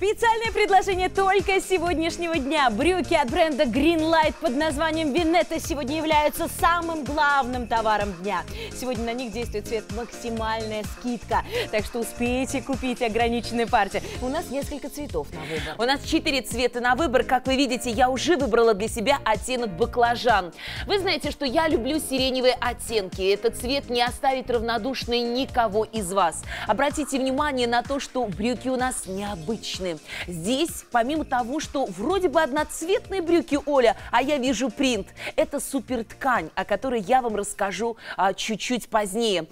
Специальное предложение только сегодняшнего дня. Брюки от бренда Greenlight под названием Винетта сегодня являются самым главным товаром дня. Сегодня на них действует цвет максимальная скидка, так что успейте купить ограниченную партию. У нас несколько цветов на выбор. У нас четыре цвета на выбор. Как вы видите, я уже выбрала для себя оттенок баклажан. Вы знаете, что я люблю сиреневые оттенки. Этот цвет не оставит равнодушной никого из вас. Обратите внимание на то, что брюки у нас необычные стороны. Здесь, помимо того, что вроде бы одноцветные брюки Оля, а я вижу принт, это супер ткань, о которой я вам расскажу а, чуть-чуть позднее.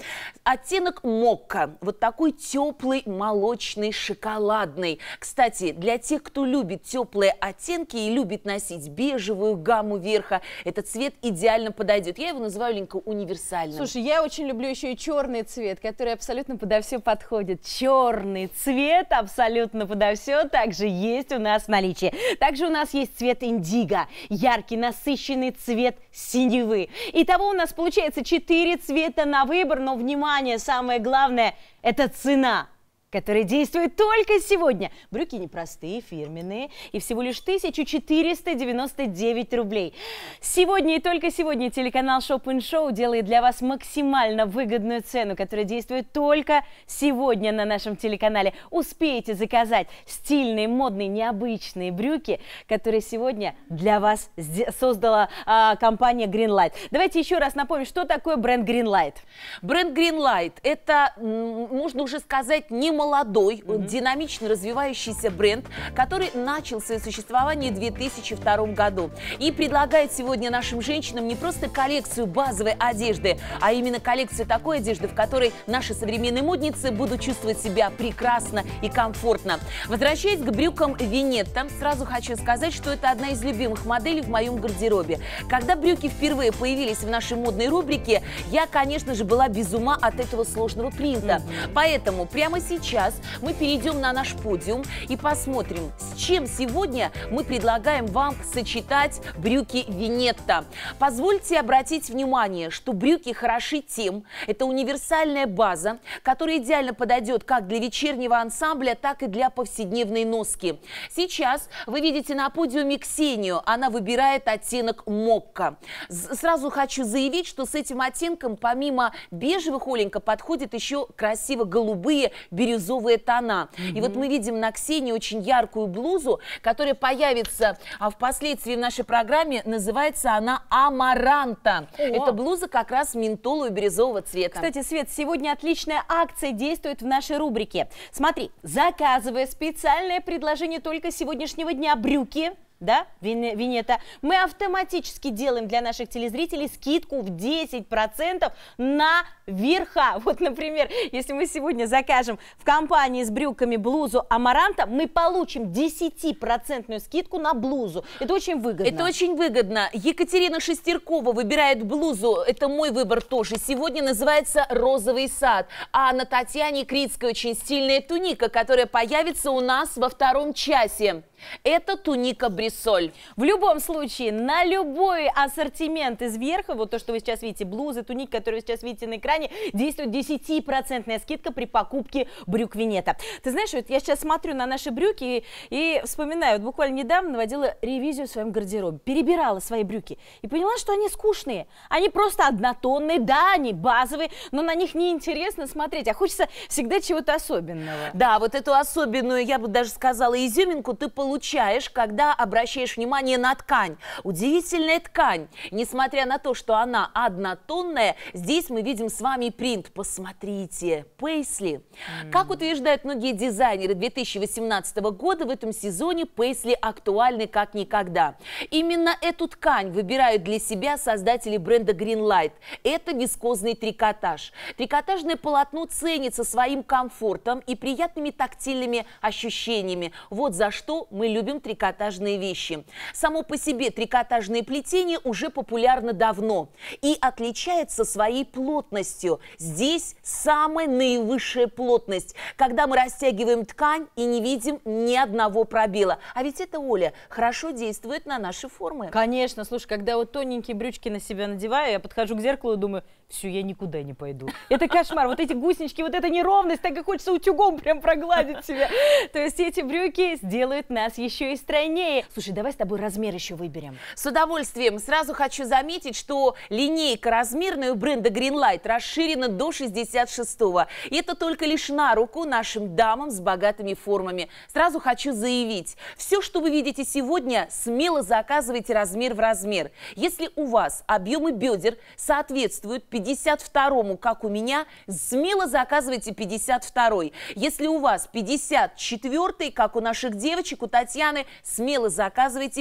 Оттенок мокка, вот такой теплый, молочный, шоколадный. Кстати, для тех, кто любит теплые оттенки и любит носить бежевую гамму верха, этот цвет идеально подойдет. Я его называю, Ленька, универсальным. Слушай, я очень люблю еще и черный цвет, который абсолютно подо все подходит. Черный цвет абсолютно подо все все также есть у нас в наличии. Также у нас есть цвет индиго, яркий, насыщенный цвет синевы. Итого у нас получается 4 цвета на выбор, но, внимание, самое главное – это цена который действует только сегодня. Брюки непростые, фирменные и всего лишь 1499 рублей. Сегодня и только сегодня телеканал Shop Show делает для вас максимально выгодную цену, которая действует только сегодня на нашем телеканале. Успейте заказать стильные, модные, необычные брюки, которые сегодня для вас создала а, компания Greenlight. Давайте еще раз напомним, что такое бренд Greenlight. Бренд Greenlight – это, можно уже сказать, не молодой, mm-hmm. динамично развивающийся бренд, который начал свое существование в 2002 году и предлагает сегодня нашим женщинам не просто коллекцию базовой одежды, а именно коллекцию такой одежды, в которой наши современные модницы будут чувствовать себя прекрасно и комфортно. Возвращаясь к брюкам Винетта, сразу хочу сказать, что это одна из любимых моделей в моем гардеробе. Когда брюки впервые появились в нашей модной рубрике, я, конечно же, была без ума от этого сложного принта. Mm-hmm. Поэтому прямо сейчас сейчас мы перейдем на наш подиум и посмотрим, с чем сегодня мы предлагаем вам сочетать брюки Винетта. Позвольте обратить внимание, что брюки хороши тем, это универсальная база, которая идеально подойдет как для вечернего ансамбля, так и для повседневной носки. Сейчас вы видите на подиуме Ксению, она выбирает оттенок мокка. Сразу хочу заявить, что с этим оттенком помимо бежевых, Оленька, подходит еще красиво голубые бирюзовые бирюзовые тона. Mm-hmm. И вот мы видим на Ксении очень яркую блузу, которая появится а впоследствии в нашей программе. Называется она Амаранта. О. Это блуза как раз ментолу бирюзового цвета. Кстати, Свет, сегодня отличная акция действует в нашей рубрике. Смотри, заказывая специальное предложение только сегодняшнего дня брюки да, Винета, мы автоматически делаем для наших телезрителей скидку в 10% на верха. Вот, например, если мы сегодня закажем в компании с брюками блузу Амаранта, мы получим 10% скидку на блузу. Это очень выгодно. Это очень выгодно. Екатерина Шестеркова выбирает блузу, это мой выбор тоже. Сегодня называется «Розовый сад». А на Татьяне Критской очень стильная туника, которая появится у нас во втором часе. Это туника Брисоль. В любом случае, на любой ассортимент из верха, вот то, что вы сейчас видите, блузы, туники, которые вы сейчас видите на экране, действует 10% скидка при покупке брюк Винета. Ты знаешь, вот я сейчас смотрю на наши брюки и, и вспоминаю, вот буквально недавно наводила ревизию в своем гардеробе, перебирала свои брюки и поняла, что они скучные. Они просто однотонные, да, они базовые, но на них неинтересно смотреть, а хочется всегда чего-то особенного. Да, вот эту особенную, я бы даже сказала, изюминку ты получаешь, когда обращаешь внимание на ткань. Удивительная ткань. Несмотря на то, что она однотонная, здесь мы видим с вами принт. Посмотрите, пейсли. Mm. Как утверждают многие дизайнеры 2018 года, в этом сезоне пейсли актуальны как никогда. Именно эту ткань выбирают для себя создатели бренда Greenlight. Это вискозный трикотаж. Трикотажное полотно ценится своим комфортом и приятными тактильными ощущениями. Вот за что мы любим трикотажные вещи. Вещи. Само по себе трикотажное плетение уже популярно давно и отличается своей плотностью. Здесь самая наивысшая плотность, когда мы растягиваем ткань и не видим ни одного пробела. А ведь это, Оля, хорошо действует на наши формы. Конечно, слушай, когда вот тоненькие брючки на себя надеваю, я подхожу к зеркалу и думаю, все, я никуда не пойду. Это кошмар, вот эти гуснички, вот эта неровность, так и хочется утюгом прям прогладить себя. То есть эти брюки сделают нас еще и стройнее. Слушай, давай с тобой размер еще выберем. С удовольствием. Сразу хочу заметить, что линейка размерная у бренда Greenlight расширена до 66-го. И это только лишь на руку нашим дамам с богатыми формами. Сразу хочу заявить, все, что вы видите сегодня, смело заказывайте размер в размер. Если у вас объемы бедер соответствуют 52-му, как у меня, смело заказывайте 52-й. Если у вас 54-й, как у наших девочек, у Татьяны, смело заказывайте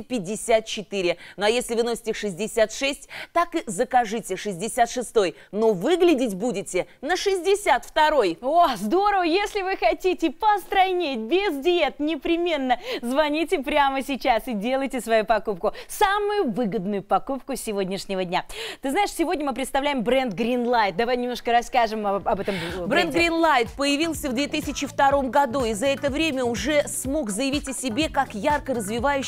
54. Ну а если вы носите 66, так и закажите 66-й. Но выглядеть будете на 62-й. О, здорово! Если вы хотите постройнеть без диет, непременно звоните прямо сейчас и делайте свою покупку. Самую выгодную покупку сегодняшнего дня. Ты знаешь, сегодня мы представляем бренд Greenlight. Давай немножко расскажем об, об этом Бренд Greenlight появился в 2002 году и за это время уже смог заявить о себе как ярко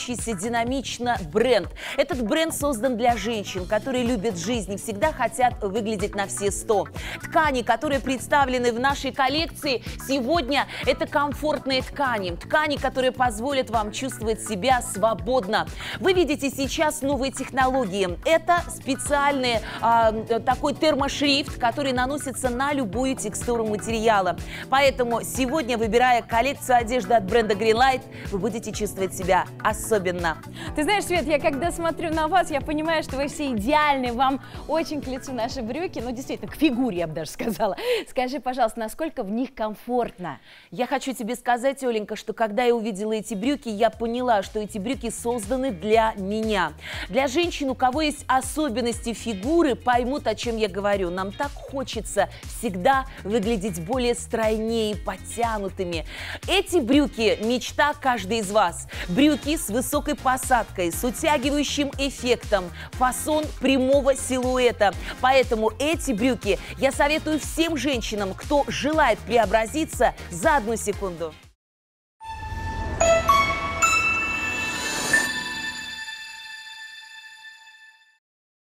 развивающийся динамично бренд. Этот бренд создан для женщин, которые любят жизнь и всегда хотят выглядеть на все сто. Ткани, которые представлены в нашей коллекции сегодня, это комфортные ткани. Ткани, которые позволят вам чувствовать себя свободно. Вы видите сейчас новые технологии. Это специальный э, такой термошрифт, который наносится на любую текстуру материала. Поэтому сегодня, выбирая коллекцию одежды от бренда Greenlight, вы будете чувствовать себя особенно. Ты знаешь, Свет, я когда смотрю на вас, я понимаю, что вы все идеальны, вам очень к лицу наши брюки, ну действительно, к фигуре, я бы даже сказала. Скажи, пожалуйста, насколько в них комфортно? Я хочу тебе сказать, Оленька, что когда я увидела эти брюки, я поняла, что эти брюки созданы для меня. Для женщин, у кого есть особенности фигуры, поймут, о чем я говорю. Нам так хочется всегда выглядеть более стройнее, подтянутыми. Эти брюки – мечта каждой из вас. Брюки с высокой посадкой, с утягивающим эффектом, фасон прямого силуэта. Поэтому эти брюки я советую всем женщинам, кто желает преобразиться за одну секунду.